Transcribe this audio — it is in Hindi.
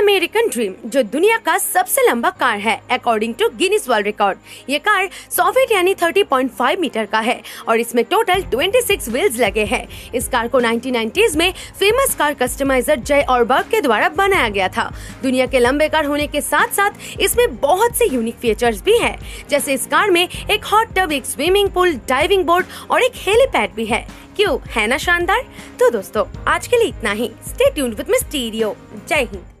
अमेरिकन ड्रीम जो दुनिया का सबसे लंबा कार है according to Guinness world record ये कार सौ फीट यानी 30.5 मीटर का है, और इसमें टोटल 26 व्हील्स लगे हैं। इस कार को 1990s में फ़ेमस कार कस्टमाइजर जय ऑर्बर्ग के द्वारा बनाया गया था। दुनिया के लंबे कार होने के साथ साथ इसमें बहुत से यूनिक फीचर्स भी है। जैसे इस कार में एक हॉट टब एक स्विमिंग पूल डाइविंग बोर्ड और एक हेलीपैड भी है। क्यों? है ना शानदार? तो दोस्तों, आज के लिए इतना ही। स्टे ट्यून्ड विद मिस्टीरियो जय हिंद।